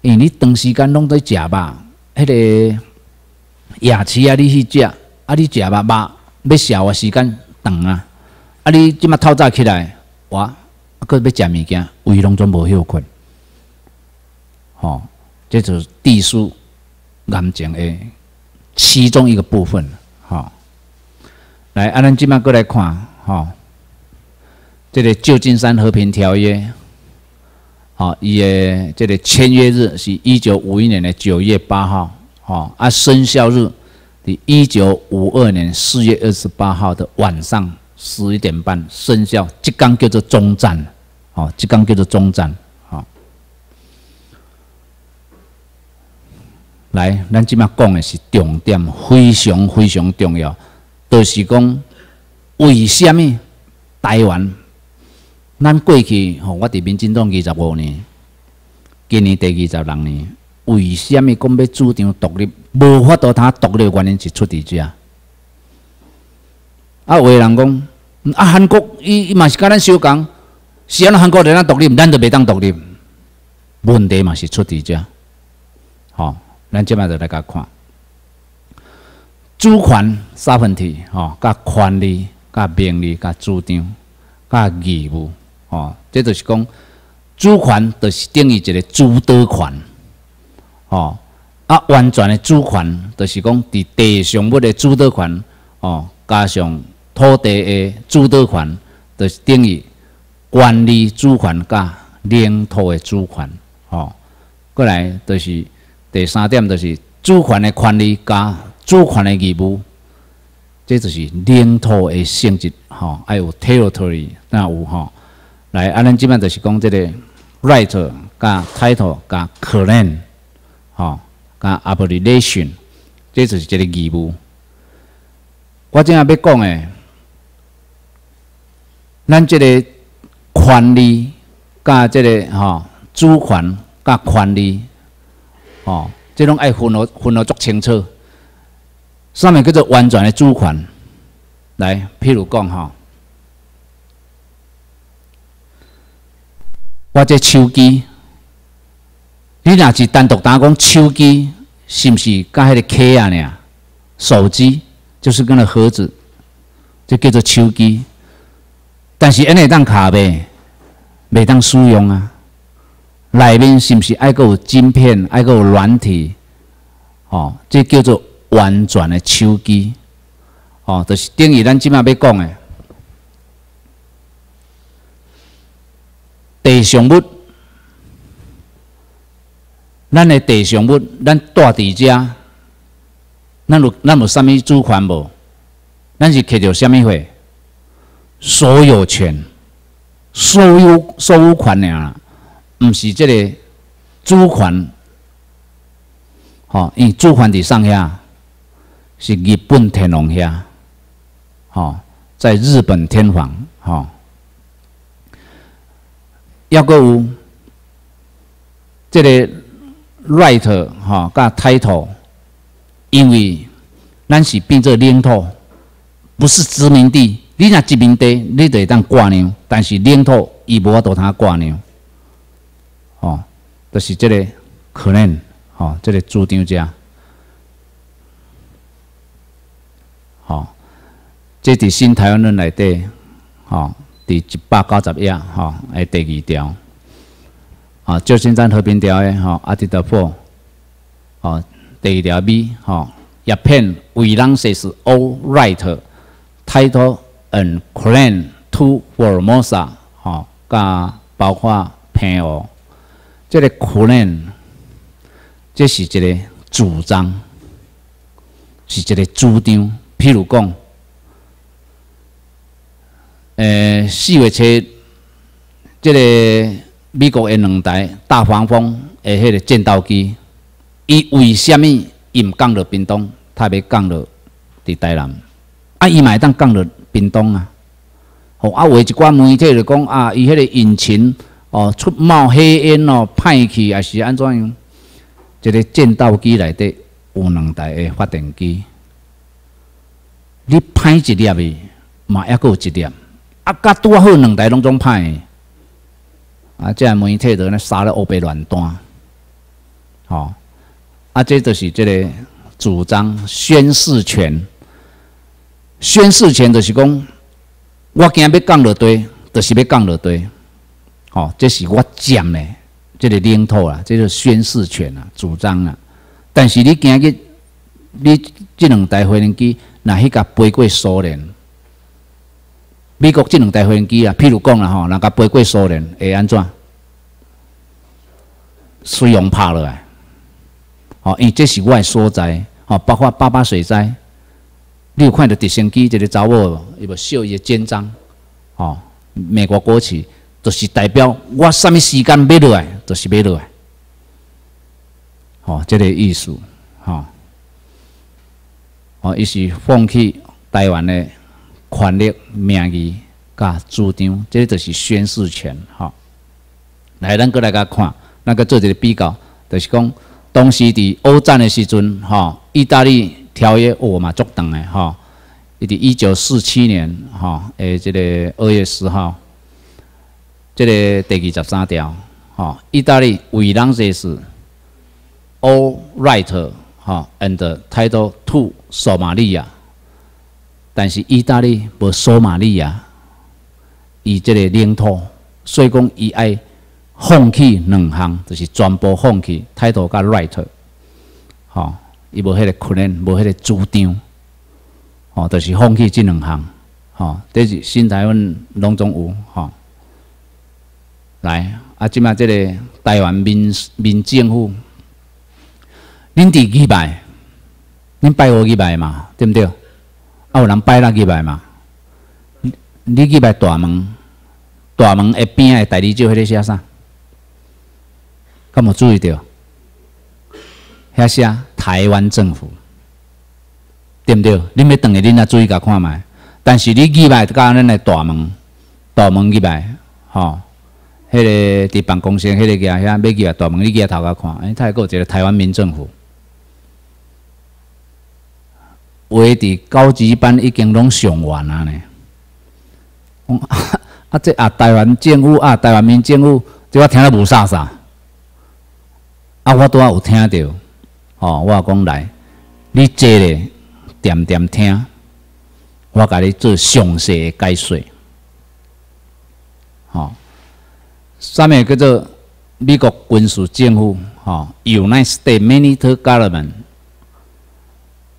因为你长时间拢在食肉，迄个夜市啊，你去食，啊，你食肉肉要消的时间长啊，啊，你即马透早起来，哇，搁要食物件，胃拢总无休困，吼，这就是地书癌症的其中一个部分，吼。来，啊，咱即马过来看，吼，这个旧金山和平条约。好，伊的这个签约日是一九五一年的九月八号，好啊，生效日是一九五二年四月二十八号的晚上十一点半生效。即刚叫做终战，好，即刚叫做终战，好。来，咱即马讲的是重点，非常非常重要，就是讲为什么台湾？咱过去吼，我伫民进党二十五年，今年第二十六年，为虾米讲要主张独立？无法度他独立原因是出伫遮。啊，有的人讲，啊，韩国伊伊嘛是甲咱相共，是安怎韩国人咱独立，咱就袂当独立。问题嘛是出伫遮。吼，咱即摆就来甲看，主权三分题，吼，甲权利、甲名利、甲主张、甲义务。哦，这就是讲主权，就是等于一个主导权。哦，啊，完全的主权，就是讲伫地上物的主导权。哦，加上土地的主导权，就是等于管理主权加领土的主权。哦，过来就是第三点，就是主权的权利加主权的义务。这就是领土的性质。吼，还有 territory，那有吼。来，啊，咱即摆就是讲即个 right 加 title 加 claim，吼，加 obligation，这就是即个义务。我正要讲诶，咱即个权利加即个吼主权加权利，吼，即拢爱分得分得足清楚。上面叫做完全的主权。来，譬如讲吼。我这手机，你若是单独打讲手机，是毋是甲迄个壳啊？呢？手机就是跟个盒子，就叫做手机。但是，安尼当卡呗，袂当使用啊。内面是毋是爱个有晶片，爱个有软体？哦，这叫做完全的手机。哦，就是等于咱即马要讲的。地上物，咱的地上物，咱住伫遮，咱有咱有啥物主权无？咱是摕着啥物货？所有权、所有所有权尔，毋是即个主权。吼，因为主权伫上遐，是日本天皇遐，吼，在日本天皇，吼。抑阁有即个 right 吼，甲 title，因为咱是变做领土，不是殖民地。你若殖民地，你就当挂娘，但是领土伊无法度通挂娘，吼，就是即个可能，吼，即个主张者，吼，即伫新台湾人内底，吼。第一百九十页，吼，诶，第二条，啊，旧金山和平条约，吼，阿迪达夫，哦，第二条 B，吼，一片为人说是 all right title and claim to Formosa，吼，加包括平哦，这个 claim，这是一个主张，是一个主张，譬如讲。诶，四月初，即个美国诶两台大黄蜂诶，迄个战斗机，伊为虾米伊毋降落屏东，他要降落伫台南？啊，伊嘛会当降落屏东啊？吼，啊，有一寡媒体就讲啊，伊迄个引擎哦出冒黑烟哦，歹去还是安怎样？一个战斗机内底有两台诶发电机，你歹一粒诶，嘛抑阁有一粒。啊，甲拄啊好两台拢总歹，啊，即个媒体在咧杀了乌白乱弹，吼，啊，这就是即个主张宣誓权。宣誓权就是讲，我今日要讲落对，就是要讲落对，吼，这是我占的这个领土啊，这个宣誓权啊，主张啊。但是你今日你即两台飞行机，若迄甲飞过苏联，美国这两台飞机啊，譬如讲啦吼，若甲飞过苏联会安怎？水用拍落来，吼，因为这是我的所在，吼，包括八八水灾。你有看到直升机，一个查某，伊无绣伊个肩章，吼，美国国旗，就是代表我什么时间买落来，就是买落来，吼，这个意思，吼，哦，伊是放弃台湾的权力、名誉、甲主张，这就是宣誓权，吼。来，咱过来甲看，那个做一个比较，就是讲当时伫欧战的时阵，吼，意大利。条约我嘛，足长诶，吼！伊伫一九四七年，吼，诶，即个二月十号，即个第二十三条，吼，意大利为让这是 all right，吼，and title to 索马利亚，但是意大利无索马利亚，伊即个领土，所以讲伊爱放弃两项，就是全部放弃态度甲 right，吼。伊无迄个可能，无迄个主张，吼，就是放弃即两项，吼，这是新台湾拢总有，吼。来，啊，即马即个台湾民民政府，恁伫几拜？恁拜五几拜嘛？对毋对？有人拜六几拜嘛？你几拜大门？大门一边诶，代理就迄个写啥？敢无注意到？遐写台湾政府，对毋对？恁要等下恁也注意甲看觅。但是你入来甲咱的大门，大门入来，吼，迄个伫办公室，迄个个遐要入来大门，你举头甲看，哎，他还有一个台湾民政府。话伫高级班已经拢上完啊呢。啊，这啊台湾政府啊，台湾民政府，这我听了无啥啥。啊，我拄仔有听着。哦，我讲来，你坐咧，点点听，我甲你做详细解说。吼，上面叫做美国军事政府，吼，United States Military Government，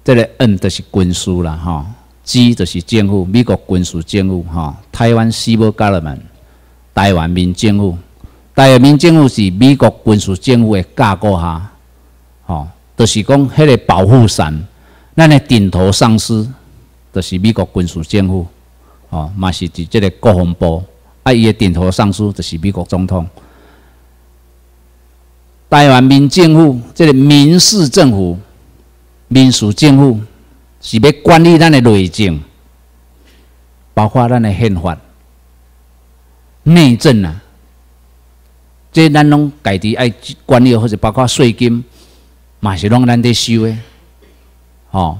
这个 N 就是军事啦，吼，G 就是政府，美国军事政府，吼，台湾 Civil Government，台湾民政府，台湾民政府是美国军事政府的架构下，吼。就是讲，迄个保护伞，咱的顶头上司，就是美国军事政府，哦，嘛是伫即个国防部，啊，伊的顶头上司就是美国总统。台湾民政府，即个民事政府、民事政府，是要管理咱的内政，包括咱的宪法、内政啊，即咱拢家己爱管理，或者包括税金。嘛是拢咱在收的，吼！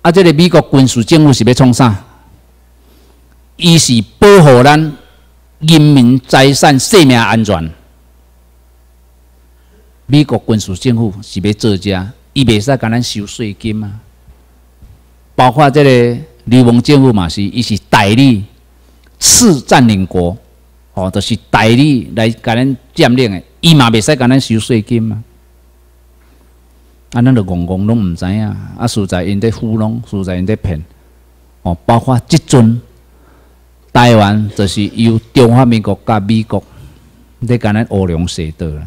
啊，即个美国军事政府是要创啥？伊是保护咱人民财产、生命安全。美国军事政府是要做遮，伊袂使甲咱收税金啊。包括即个流氓政府嘛是，伊是代理次占领国，吼，就是代理来甲咱占领诶，伊嘛袂使甲咱收税金嘛。啊，咱着戆戆拢毋知影，啊，实在因伫糊弄，实在因伫骗，哦，包括即阵台湾，就是由中华民国甲美国伫甲咱乌龙蛇道啦，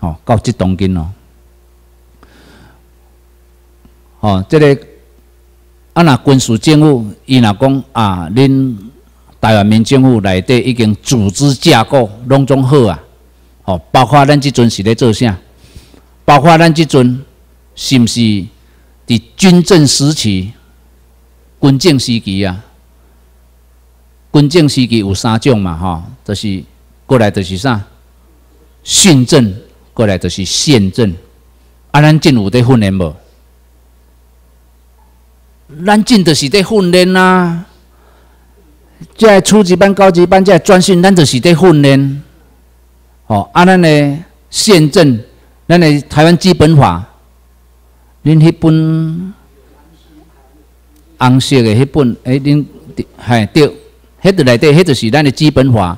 哦，到即当今咯，哦，哦即个啊，若军事政府伊若讲啊，恁台湾民政府内底已经组织架构拢总好啊，哦，包括咱即阵是咧做啥？包括咱即阵是毋是伫军政时期、军政时期啊？军政时期有三种嘛，吼，就是过来就是啥？训政过来就是宪政。啊，咱政府伫训练无？咱政就是伫训练啊！即个初级班、高级班，即个专训，咱就是伫训练。吼，啊，咱的宪政。咱的台湾基本法，恁迄本红色的迄本，哎，恁系对，迄个内底，迄就是咱的基本法，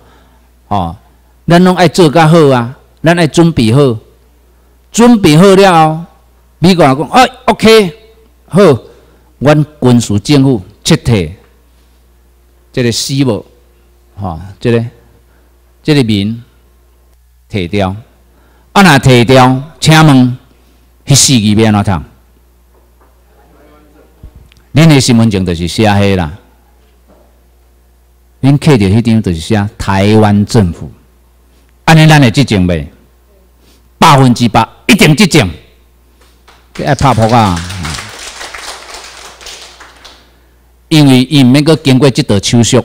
哦，咱拢爱做较好啊，咱爱准备好，准备好了后，美国人讲，哎，OK，好，阮军事政府撤退，即个死无，吼，即个，即个民退掉。啊！若摕掉，请问，迄四字要安怎读？恁的身份证就是写迄啦，恁刻着迄张就是写台湾政府。安尼咱会执政袂？百分之百一定执政。爱拍扑啊！因为伊毋免阁经过即道手续，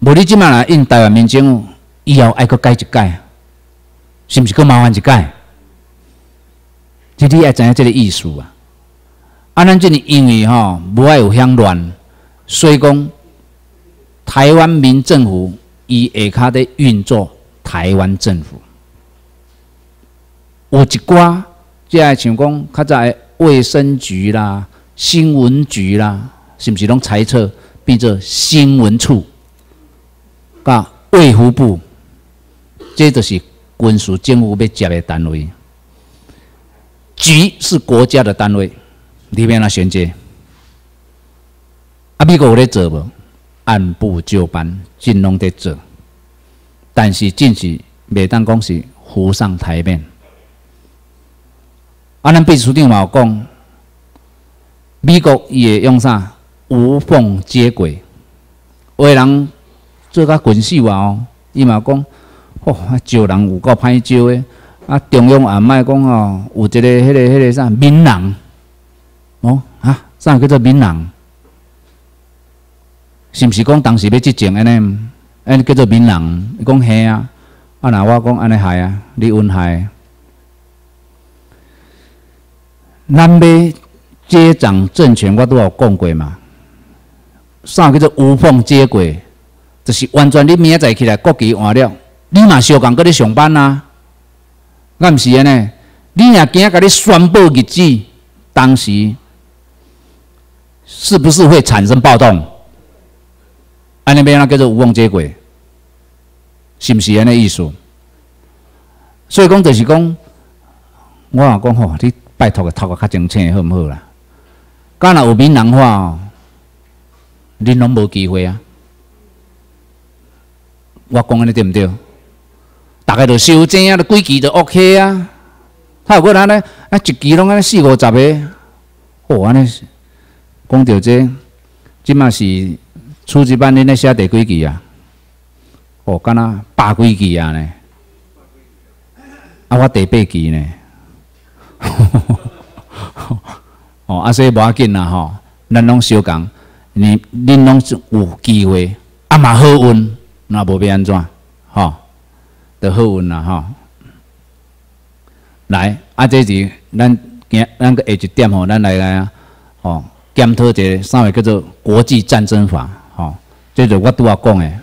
无你即摆来印台湾民政，以后爱阁改一改。是毋是阁麻烦一改？即你爱知影即个意思啊！啊，咱即个因为吼无爱有乡乱，所以讲台湾民政府伊下骹伫运作台湾政府，有一寡即爱像讲较早卫生局啦、新闻局啦，是毋是拢猜测变做新闻处、甲卫福部，这就是。军事政府要接的单位，局是国家的单位，里面那衔接。啊，美国有咧做无？按部就班，尽拢在做。但是，近期每当讲是浮上台面。啊，咱秘书长嘛有讲，美国伊会用啥？无缝接轨。有的人做甲军事话哦，伊嘛讲。哦，招人有够歹招的，啊，中央也莫讲哦，有一个迄个迄个啥闽人，哦，啊，啥叫做闽人？是毋是讲当时要执政安尼？安尼叫做闽人？伊讲系啊，啊，那我讲安尼系啊，你允系。咱要接掌政权，我都有讲过嘛。啥叫做无缝接轨？就是完全你明仔载起来国旗换了。你嘛相共搁咧上班啊？那毋是安尼？你若今仔甲你宣布日子，当时是不是会产生暴动？安尼边啊叫做无缝接轨，是毋是安尼意思？所以讲就是讲，我也讲吼，你拜托个头壳较清醒好毋好啦？敢若有闽南话哦，恁拢无机会啊！我讲安尼对毋对？大概就收正啊，就几期就 OK 啊。他有个人呢，啊一期拢安尼四五十个，哦安尼讲到这，即嘛是初级班恁咧写第几期啊？哦，敢若百几期啊呢？啊，我第八期呢。哦，啊，所以无要紧啦吼，咱拢小共，你恁拢是有机会，啊嘛好运，那无要安怎？吼？的好运啦吼，来啊！这是咱今咱个下一点吼，咱来来啊！吼，检讨一个啥物叫做国际战争法吼，这就我拄啊讲诶，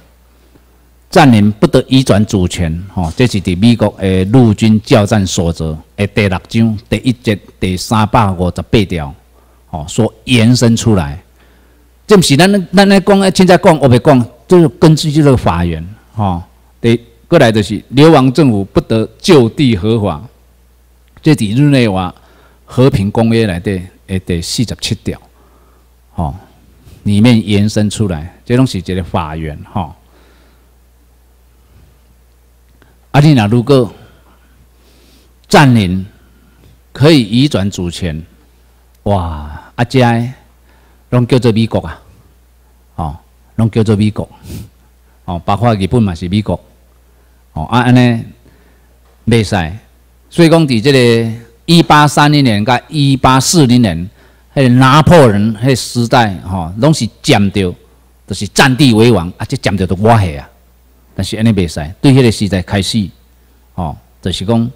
占领不得移转主权吼，这是伫美国诶陆军教战守则诶第六章第一节第三百五十八条吼所延伸出来，这毋是咱咱咧讲诶，现在讲我袂讲，就是根据这个法源吼第。过来就是流亡政府不得就地合法，这伫日内瓦和平公约内底诶第四十七条，吼里面延伸出来，这拢是一个法源吼。啊，你若如果占领可以移转主权，哇，啊，遮拢叫做美国啊，吼，拢叫做美国，哦，包括日本嘛是美国。哦，啊，安尼袂使，所以讲伫即个一八三零年甲一八四零年，迄个拿破仑迄时代，吼，拢是占着，就是占地为王，啊，即占着都我下啊。但是安尼袂使，对迄个时代开始，吼，就是讲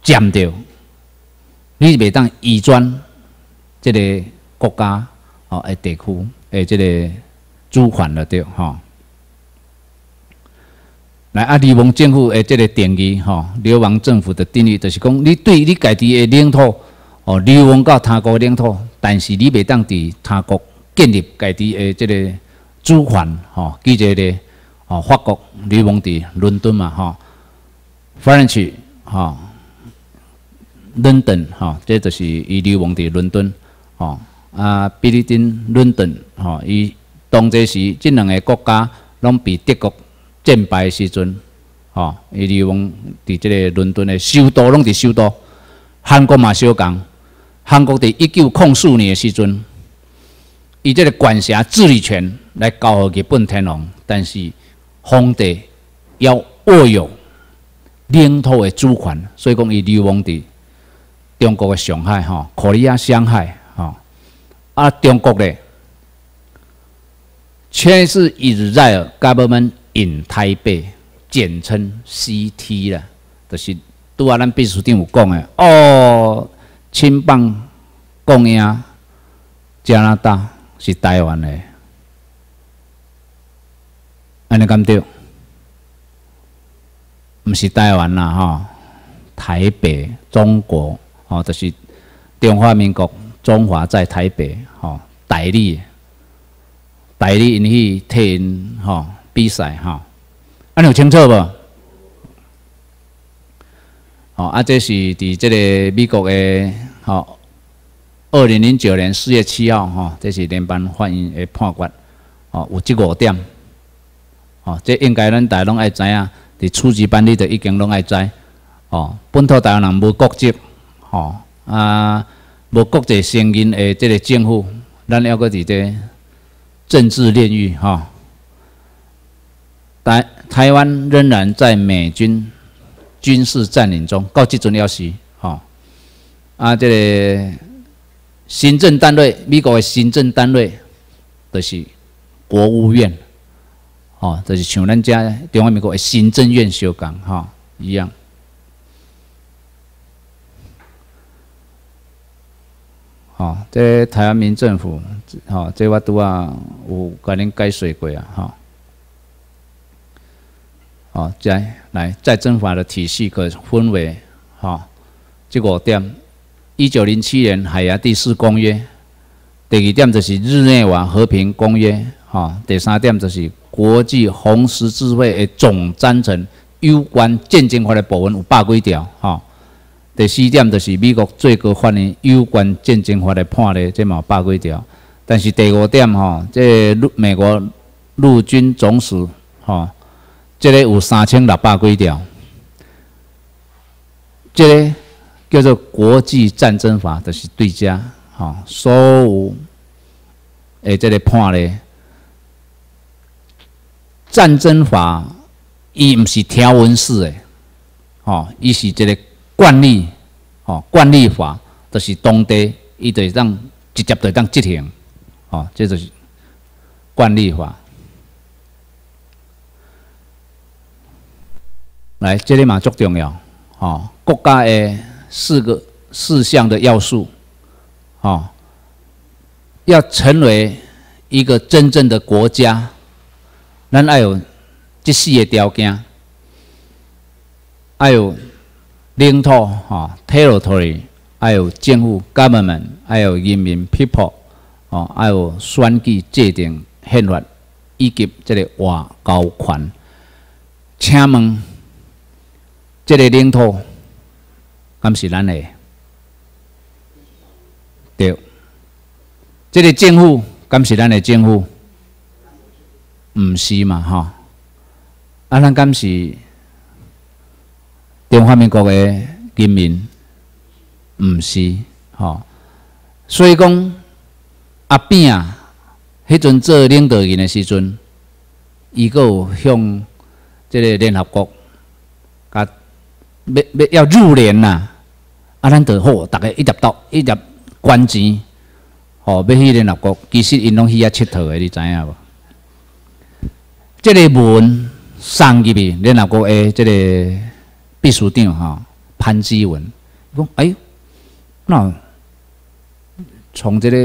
占着，你袂当移转即个国家，吼，诶地区，诶即个主权了，对，吼。来啊，流亡政府诶，即个定义吼，流亡政府的定义就是讲，你对你家己诶领土哦，流亡到他国领土，但是你袂当伫他国建立家己诶即个主权吼，记者咧哦，法国流亡伫伦敦嘛吼，French 吼，London 吼，这就是伊流亡伫伦敦吼，啊，比利丁伦敦吼，伊当这时即两个国家拢被德国。战败时阵，吼，伊利用伫即个伦敦的首都，拢伫首都。韩国嘛相共，韩国伫一九零四年的时阵，以即个管辖治理权来交予日本天皇，但是皇帝要握有领土的主权，所以讲伊流亡伫中国的上海，吼，可里亚上海，吼，啊，中国咧，全是 Israel government。in 台北，简称 CT 啦，就是拄啊，咱秘书长有讲诶，哦，青棒供应加拿大是台湾诶，安尼敢对？毋是台湾啦，吼，台北中国，吼，就是中华民国中华在台北，吼，代理，代理因去替因，吼。比赛哈，安尼有清楚无？吼，啊，这是伫即个美国的，吼，二零零九年四月七号，吼，这是联邦法院的判决，哦，有即五点，哦，这应该咱大拢爱知影，伫初级班你都已经拢爱知，哦，本土台湾人无国籍，吼，啊，无国际声音的这个政府，咱要搁伫这政治炼狱，吼。台台湾仍然在美军军事占领中，到即阵要死，吼啊！这个行政单位，美国的行政单位，就是国务院，吼，就是像咱家中华民国的行政院修改，吼一样。吼，这台湾民政府，吼，这我拄啊有甲恁解说过啊，吼。哦，再来再征法的体系可分为，哦，这五点：一九零七年海牙第四公约；第二点就是日内瓦和平公约；哈，第三点就是国际红十字会的总章程有关战争法的部分有百几条；哈，第四点就是美国最高法院有关战争法的判例，这嘛百几条。但是第五点，哈，这陆美国陆军总署，哈。这个有三千六百几条，这个叫做国际战争法，就是对家，吼，所有诶，这个判咧，战争法伊毋是条文式诶，吼，伊是一个惯例，吼，惯例法，就是当地伊就当直接就当执行，吼，这就是惯例法。来，这里嘛足重要，吼，国家诶四个四项的要素，吼，要成为一个真正的国家，咱要有这四个条件，要有领土，吼，territory，要有政府 government，要有人民 people，哦，要有选举制定宪法，以及这个外交权，请问。这个领土，敢是咱的？对。这个政府，敢是咱的政府？毋是嘛，吼。啊，咱敢是中华民国的人民？毋是，吼。所以讲，阿扁啊，迄阵做领导人的时阵，伊个有向即个联合国，甲。要要要入联呐！啊，咱得好，大家一直到一直关钱，吼，要去联合国，其实因拢去遐佚佗的，你知影无？这个文送入去联合国的这个秘书长哈潘基文讲，哎，那从这个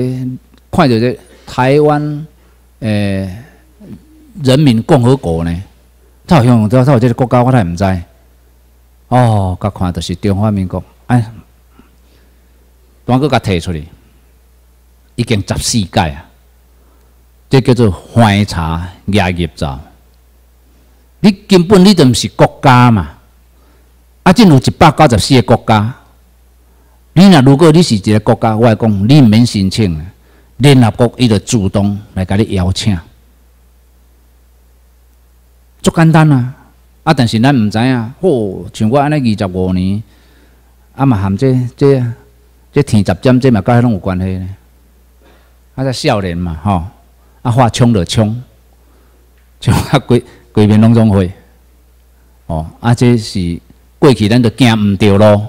看到这台湾诶人民共和国呢，他有用，他有这个国家，我太毋知。哦，甲看就是中华民国，哎，当个甲摕出去，已经十四届啊！这叫做翻查业业照。你根本你都毋是国家嘛？啊，正有一百九十四个国家。你若如果你是一个国家，我讲你毋免申请，联合国伊就主动来甲你邀请，足简单啊！啊，但是咱毋知影，嚯，像我安尼二十五年，啊嘛含这这这天十点，这嘛甲迄拢有关系呢。啊，在少年嘛，吼，啊，话冲就冲，冲啊规规面拢总会，哦，啊，这是过去咱就行毋对咯。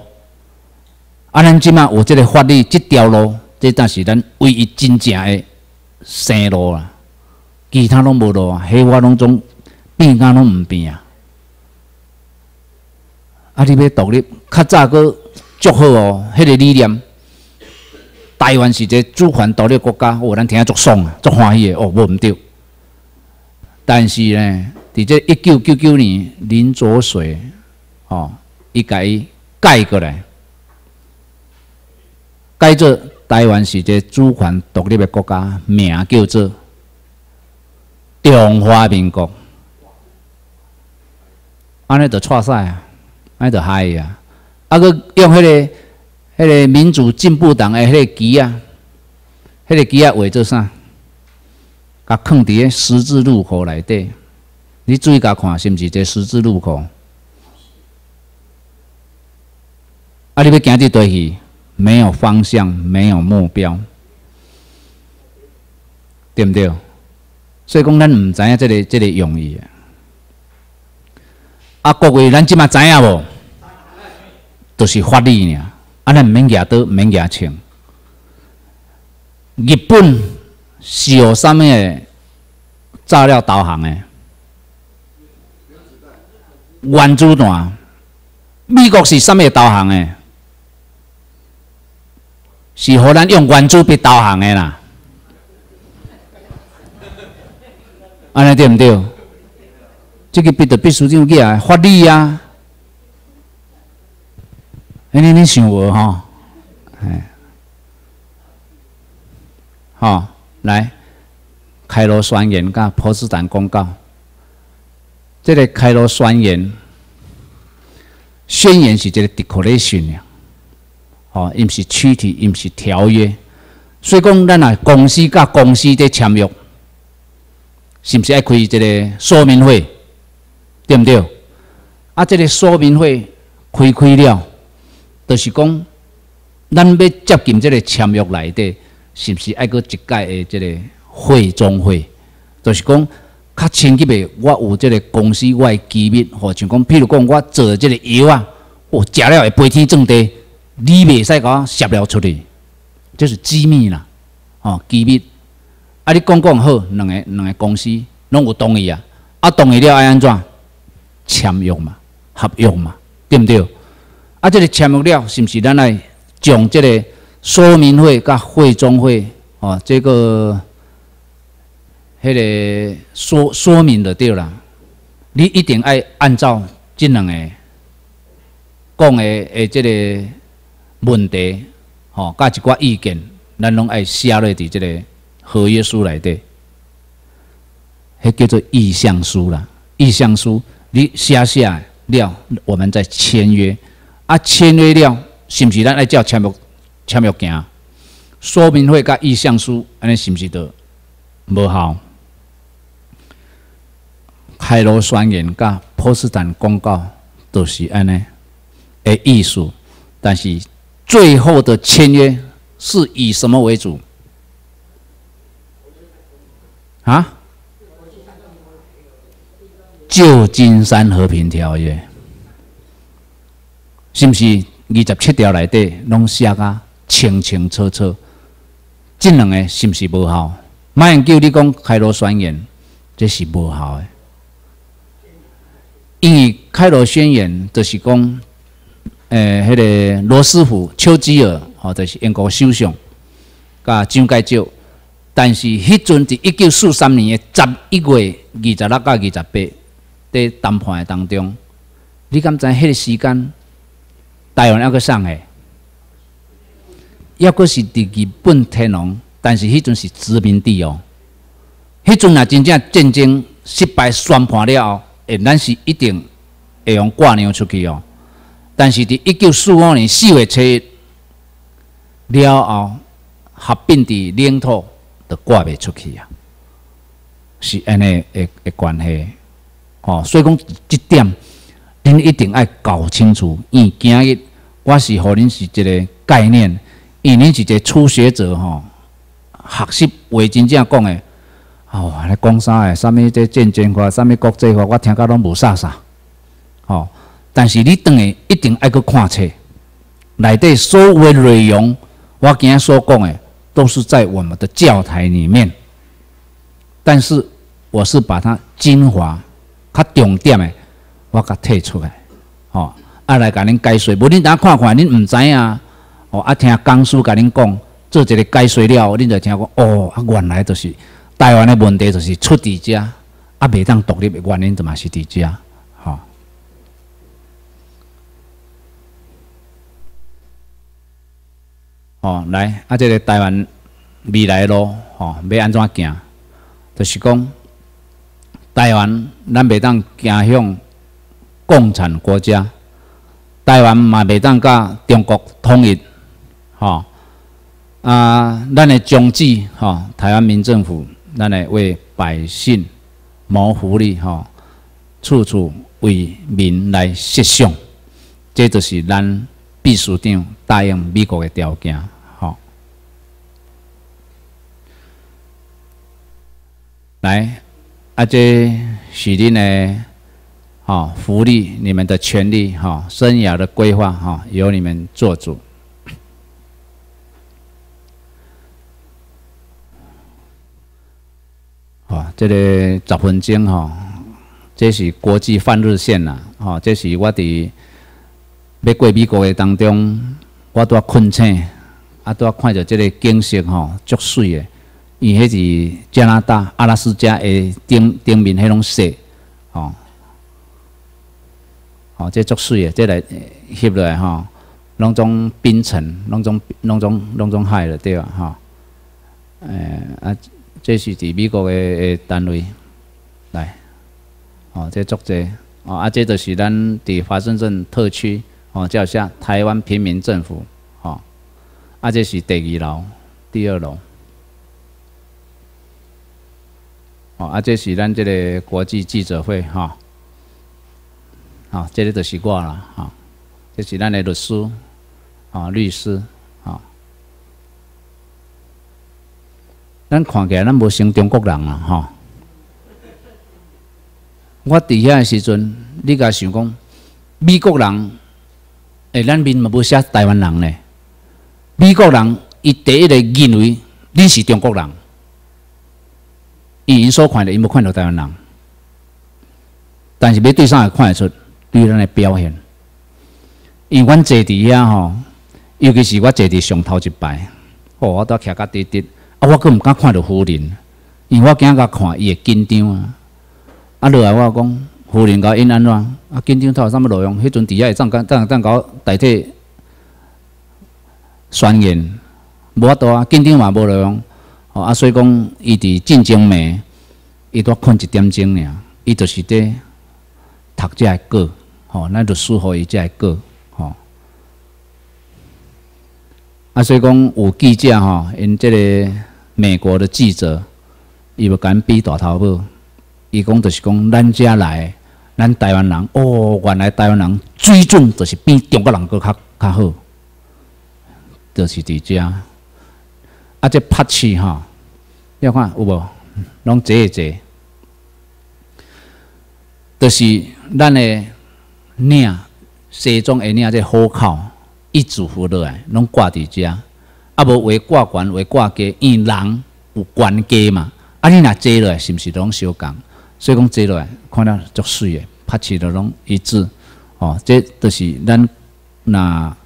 啊，咱即马有即个法律，即条路，这才是咱唯一真正的生路啦。其他拢无路啊，迄我拢总变甲拢毋变啊。啊！你要独立，较早个足好哦。迄个理念，台湾是一个主权独立国家，哦，咱听足爽啊，足欢喜的哦，无毋对。但是呢，伫这一九九九年，林卓水哦，伊改改过来，改做台湾是一个主权独立的国家，名叫做中华民国。安尼就错赛啊！安着嗨呀！啊，佮用迄个、迄个民主进步党的迄个旗啊，迄个旗啊画做啥？甲放伫个十字路口内底，你注意甲看，是毋是这十字路口？啊，你要行伫对去，没有方向，没有目标，对毋对？所以讲，咱毋知影这个、这个用意。啊，各位，咱即马知影无？都是法律尔，啊，咱毋免举刀，毋免举枪。日本是有啥物诶炸料导航诶？原子弹。美国是啥物导航诶？是互咱用原子笔导航诶啦。安尼对毋对？这个必得必须怎个啊？法律啊！哎，你你想无吼？哎，好，来开罗宣言甲波茨坦公告。这个开罗宣言，宣言是这个 declaration 呀，哦，伊毋是 treaty，伊毋是条约。所以讲，咱啊公司甲公司在签约，是毋是爱开这个说明会？对毋对？啊，这个说明会开开了，就是讲，咱要接近这个签约内底，是毋是爱个一届的这个会中会？就是讲，较清级的，我有这个公司我的机密，吼像讲，譬如讲，我做这个药啊，我，食了会飞天正地，你袂使甲我泄了出去，这是机密啦，哦，机密。啊，你讲讲好，两个两个公司拢有同意啊，啊，同意了要安怎？签约嘛，合约嘛，对毋对？啊，这个签约了，是毋是咱来将这个说明会甲会中会哦，这个迄个说说明就对啦。你一定爱按照这两个讲的诶，这个问题吼，甲一寡意见，咱拢爱写落伫这个合约书内底，迄叫做意向书啦，意向书。你写下了，我们再签约。啊，签约了，是毋是咱爱照签约签约行？说明会甲意向书，安尼是毋是得无效？开罗宣言甲波斯坦公告都是安尼诶意思，但是最后的签约是以什么为主？啊？旧金山和平条约是毋是二十七条内底拢写啊清清楚楚？这两个是毋是无效？马英九你讲开罗宣言，这是无效的。因为开罗宣言就是讲，诶，迄个罗斯福、丘吉尔，吼，就是英国首相，甲蒋介石。但是迄阵伫一九四三年的十一月二十六到二十八。在谈判的当中，你敢知迄个时间台湾抑阁送诶？抑阁是伫日本天皇，但是迄阵是殖民地哦。迄阵若真正战争失败宣判了后，诶，咱是一定会用挂粮出去哦。但是伫一九四五年四月七日了后，合并伫领土都挂袂出去啊，是安尼诶诶关系哦。所以讲，即点恁一定爱搞清楚。因为今日我是互恁是一个概念，因恁是一个初学者吼，学习话真正讲诶。哦，来讲啥诶？啥物这战争法，啥物国际法，我听甲拢无啥啥。哦，但是你等下一定爱去看册，内底所有诶内容，我今日所讲诶，都是在我们的教材里面。但是我是把它精华、较重点诶，我甲退出来。哦，啊来甲恁解说，无恁当看看，恁毋知影。哦，啊听讲师甲恁讲，做一个解说了，恁就听讲，哦，啊原来就是。台湾的问题就是出伫遮，啊，袂当独立的原因就嘛是伫遮，吼。哦，来，啊，这个台湾未来路，吼，要安怎行？就是讲，台湾咱袂当行向共产国家，台湾嘛袂当甲中国统一，吼。啊，咱诶宗旨，吼，台湾民政府。咱来为百姓谋福利，吼，处处为民来设想，这就是咱秘书长答应美国诶条件，吼。来，啊，这是恁的，吼，福利，你们的权利，吼，生涯的规划，吼，由你们做主。哦，这个十分钟哦，这是国际范日线啦，吼，这是我伫要过美国的当中，我拄啊困醒，啊拄啊看着这个景色吼，足水的，伊迄是加拿大阿拉斯加的顶顶面迄种色，吼，哦，这作水诶，这来翕落来吼，拢种冰层，拢种拢种拢种海了对啊，吼，诶啊。这是伫美国的单位来，哦，这作者，哦，啊，这就是咱伫华盛顿特区，哦，叫下台湾平民政府，哦，啊，这是第二楼，第二楼，哦，啊，这是咱这个国际记者会，哈，啊，这里就是我了，哈，这是咱的律师，啊，律师。啊咱看起来咱无像中国人啊，吼！我伫遐时阵，你甲想讲，美国人，诶，咱面嘛无写台湾人呢？美国人伊第一个认为你是中国人，伊因所看的，伊无看到台湾人，但是要对上会看得出对咱的表现。因阮坐伫遐吼，尤其是我坐伫上头一排，哦，我都徛甲直直。啊，我阁毋敢看着夫人，因为我惊甲看伊会紧张啊。啊，落来我讲夫人甲因安怎？啊，紧张头有啥物路用？迄阵伫遐会怎怎怎甲我代替宣言，无法度啊，紧张嘛无路用。哦，啊，所以讲伊伫进京暝，伊拄困一点钟尔，伊就是伫读遮个，吼，咱就适合伊遮个过，吼。啊，所以讲有记者吼，因即个。美国的记者，伊要敢比大头无？伊讲就是讲，咱遮来，咱台湾人哦，原来台湾人水准就是比中国人搁较较好，就是伫遮。啊，这拍戏哈，要看有无？拢坐一坐，就是咱的领西装的领，这虎口一组服落来，拢挂伫遮。啊，无为挂悬为挂低，因人有悬低嘛。啊，你若坐落来，是毋是拢相共？所以讲坐落来，看了足水诶，拍起都拢一致。哦，这都是咱若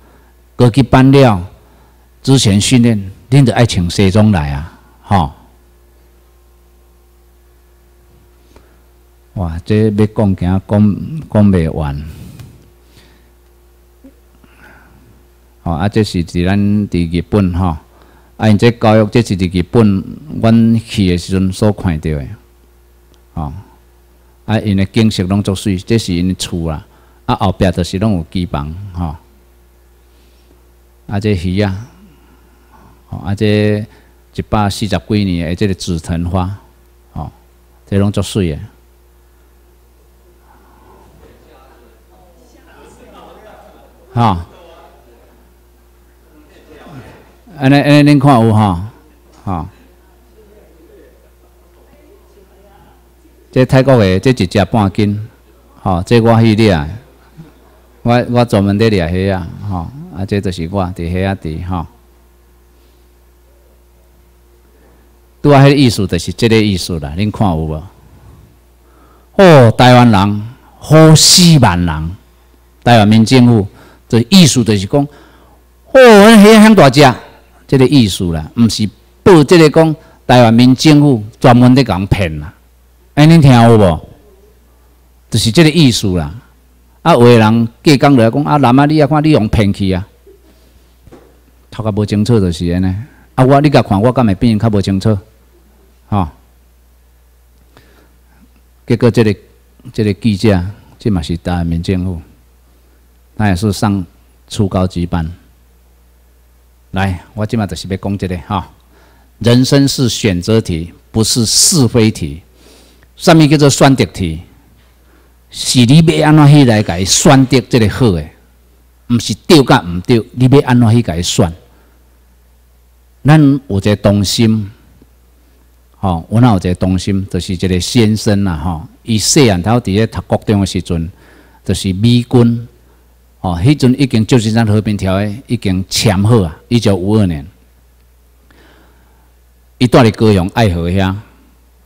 高级班了之前训练，恁着爱穿西装来啊，吼。哇，这要讲行讲讲袂完。吼，啊，这是伫咱伫日本吼，啊，因这教育这是伫日本，阮去诶时阵所看到诶，吼，啊，因诶景色拢足水，这是因的厝啦，啊，后壁就是拢有机房，吼，啊，这鱼啊，吼，啊，这一百四十几年诶，这个紫藤花，吼，这拢足水诶，吼。安尼安尼，恁看有吼，吼。这泰国的，这一只半斤，吼，这我去掠，我我专门在掠虾啊，吼，啊，这就是我伫虾啊地，吼。拄啊，迄个意思就是这个意思啦，恁看有无？哦，台湾人好四万人，台湾民政府，这意思就是讲，哦，迄虾很大只。这个意思啦，毋是报这个讲台湾民政府专门在讲骗啦，哎，恁听有无？就是这个意思啦。啊，有的人计讲来讲啊，南啊，你啊看你用骗去啊，头壳无清楚就是安尼。啊，我你甲看我敢会变较无清楚？吼。结果这个这个记者，这嘛是台湾民政府，他也是上初高级班。来，我今麦就是要讲这个哈。人生是选择题，不是是非题。什么叫做选择题？是你要安怎去来伊选择这个好诶，毋是对甲毋对，你要安怎去伊选？咱有一个同心，吼，我那有一个同心，就是一个先生啦，吼，伊细汉头伫咧读国中诶时阵，就是美军。哦，迄阵已经旧金山和平条约已经签好啊，一九五二年，伊住伫高雄爱河遐，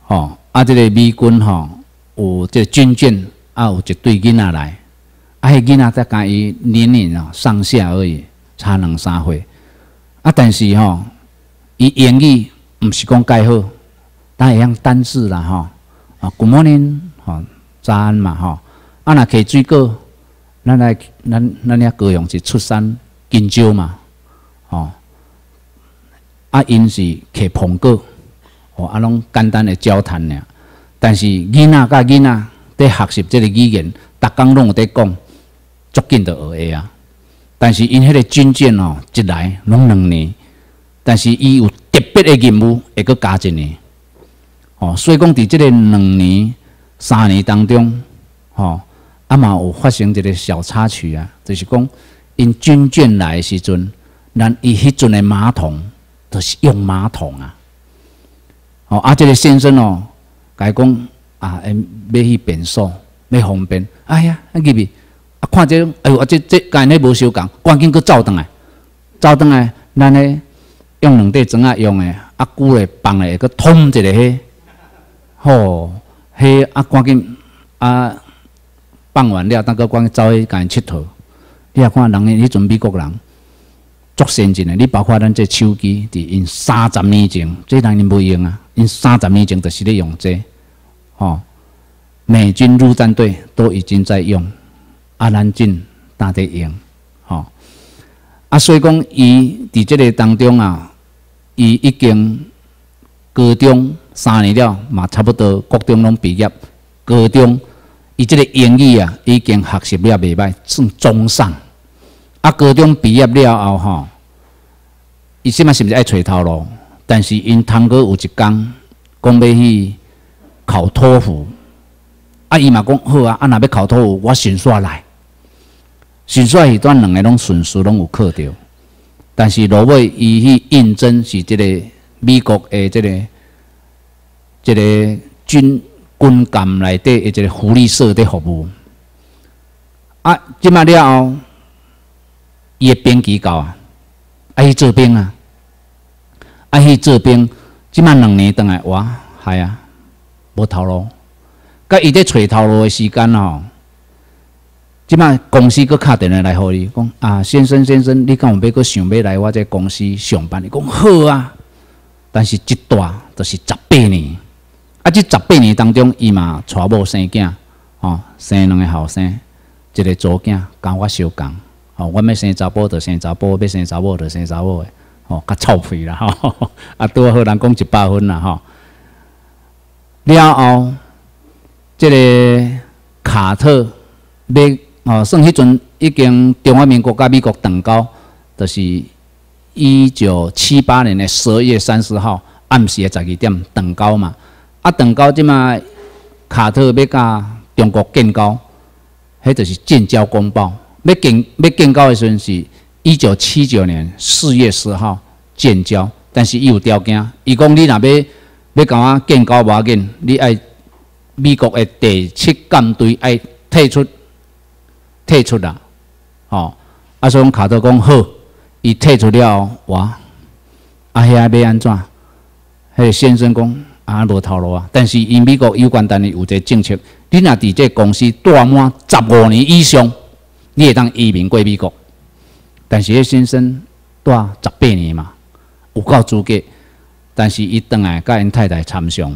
吼，啊，即个美军吼有即个军舰，啊，有一对囡仔来，啊，迄囡仔才甲伊年龄哦上下而已，差两三岁，啊，但是吼，伊英语毋是讲介好，但会晓单字啦，吼，啊，Good morning，吼，早安嘛，吼，啊，若摕水果。咱来，咱咱遐高阳是出山金蕉嘛，吼，啊，因是摕苹果，哦，啊，拢简单的交谈俩。但是囡仔甲囡仔在学习这个语言，逐工拢有在讲，足紧就学会啊。但是因迄个军舰哦，一来拢两年，但是伊有特别的任务，会阁加一年，哦，所以讲伫即个两年、三年当中，吼。啊嘛有发生一个小插曲啊，就是讲因军舰来的时阵，咱伊迄阵的马桶都是用马桶啊。哦，啊，这个先生哦，甲伊讲啊，要去便所，要方便。哎呀，啊入去，啊看这，哎呦，啊这这干咧无相共，赶紧去走倒来，走倒来，咱咧用两块砖啊用的，啊久的放咧个通一个迄，吼，迄啊赶紧啊。放完了，那个光走去甲因佚佗。你也看人诶，迄阵美国人足先进诶。你包括咱这手机，伫因三十年前，这当然无用啊。因三十年前就是咧用这，吼。美军陆战队都已经在用，阿兰进大在用，吼。啊，所以讲伊伫即个当中啊，伊已经高中三年了，嘛差不多高中拢毕业，高中。伊即个英语啊，已经学习了袂歹，算中上。啊，高中毕业了后吼，伊即满是毋是爱找头路？但是因堂哥有一工，讲要去考托福。啊，伊嘛讲好啊，啊若要考托福，我顺续来。顺续迄段两个拢顺序拢有考着，但是落尾伊去应征是即个美国的即个即个军。军舰内底一个福利社的服务，啊，即马了后，伊个兵期到啊，啊去做兵啊，啊去做兵，即马两年等来哇，系啊，无头路，甲伊在找头路的时间哦，即马公司搁敲电话来互你，讲啊，先生先生，你敢有要搁想要来我这公司上班？你讲好啊，但是一大就是十八年。啊，即十八年当中，伊嘛娶某生囝，吼，生两个后生，一个左囝，跟我相共。吼，阮要生查甫就生查甫，要生查某就生查某的，吼，较臭屁啦，吼，啊，拄好人讲一百分啦，吼。了后，即个卡特要吼，算迄阵已经中华民国甲美国断交，就是一九七八年的十二月三十号暗时的十二点断交嘛。啊，等到即卖卡特要甲中国建交，迄就是建交公报。要建要建交的时阵是一九七九年四月十号建交，但是伊有条件，伊讲你若要要甲我建交无要紧，你爱美国的第七舰队爱退出退出啦，吼！啊，所以卡特讲好，伊退出了，我啊遐要安怎？迄先生讲啊无头路啊，但是因美国有关单位有一个政策，你若伫这公司待满十五年以上。你会当移民过美国，但是迄先生住十八年嘛，有够资格。但是伊倒来甲因太太参详，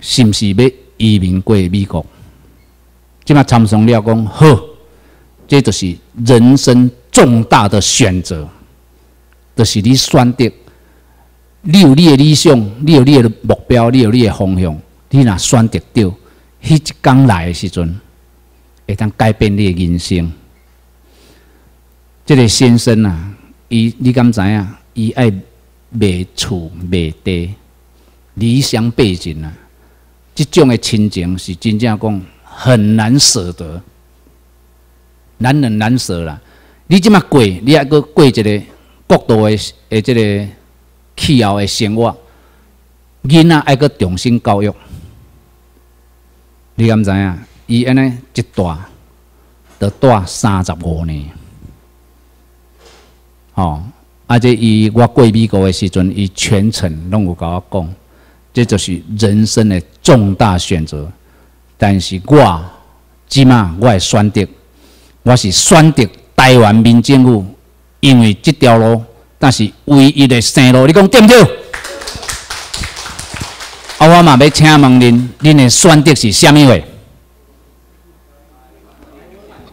是毋是要移民过美国？即马参详了讲好，这就是人生重大的选择，就是你选择，你有你的理想，你有你的目标，你有你的方向，你若选择到，迄一天来的时阵。会当改变你的人生。这个先生啊，伊你敢知影？伊爱卖厝卖地，理想背景啊，即种的亲情是真正讲很难舍得，难人难舍啦。你即马过，你还阁过一个国度的诶，这个气候的生活，囡仔还阁重新教育，你敢知影？伊安尼一带，得带三十五年，吼！而且伊我过美国的时阵，伊全程拢有甲我讲，这就是人生的重大选择。但是我即马我会选择，我是选择台湾民政府，因为这条路，但是唯一的生路，你讲对不对？啊，我嘛要请问恁，恁的选择是虾米话？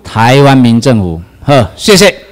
台湾民政府，好，谢谢。